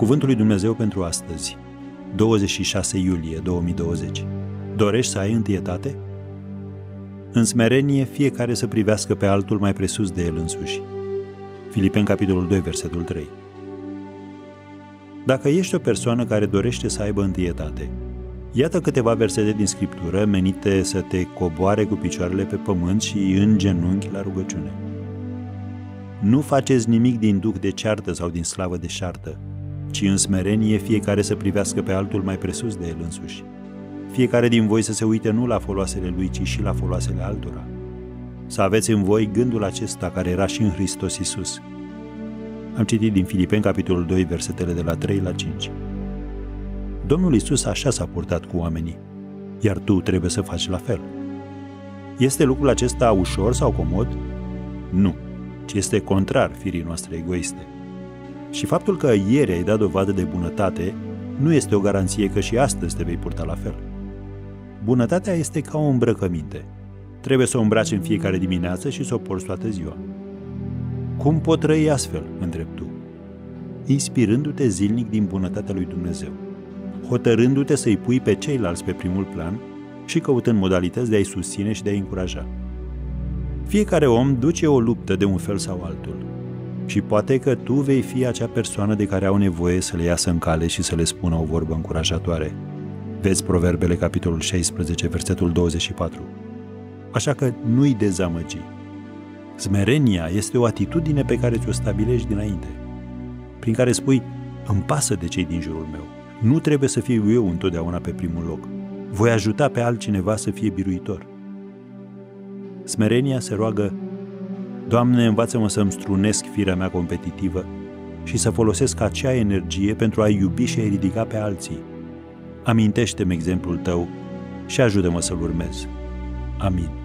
Cuvântul lui Dumnezeu pentru astăzi, 26 iulie 2020. Dorești să ai întietate? În smerenie, fiecare să privească pe altul mai presus de el însuși. Filipen, capitolul 2, versetul 3. Dacă ești o persoană care dorește să aibă întietate, iată câteva versete din Scriptură menite să te coboare cu picioarele pe pământ și în genunchi la rugăciune. Nu faceți nimic din duc de ceartă sau din slavă de șartă, ci în smerenie fiecare să privească pe altul mai presus de el însuși. Fiecare din voi să se uite nu la foloasele lui, ci și la foloasele altora. Să aveți în voi gândul acesta care era și în Hristos Isus. Am citit din Filipeni, capitolul 2, versetele de la 3 la 5. Domnul Isus așa s-a purtat cu oamenii, iar tu trebuie să faci la fel. Este lucrul acesta ușor sau comod? Nu, ci este contrar firii noastre egoiste. Și faptul că ieri ai dat dovadă de bunătate nu este o garanție că și astăzi te vei purta la fel. Bunătatea este ca o îmbrăcăminte. Trebuie să o îmbraci în fiecare dimineață și să o porți toată ziua. Cum pot trăi astfel, întreb tu? Inspirându-te zilnic din bunătatea lui Dumnezeu, hotărându-te să-i pui pe ceilalți pe primul plan și căutând modalități de a-i susține și de a-i încuraja. Fiecare om duce o luptă de un fel sau altul și poate că tu vei fi acea persoană de care au nevoie să le iasă în cale și să le spună o vorbă încurajatoare. Vezi Proverbele, capitolul 16, versetul 24. Așa că nu-i dezamăgi. Smerenia este o atitudine pe care ți-o stabilești dinainte, prin care spui, îmi pasă de cei din jurul meu. Nu trebuie să fiu eu întotdeauna pe primul loc. Voi ajuta pe altcineva să fie biruitor. Smerenia se roagă Doamne, învață-mă să-mi strunesc firea mea competitivă și să folosesc acea energie pentru a iubi și a ridica pe alții. Amintește-mi exemplul tău și ajută-mă să-l urmez. Amin.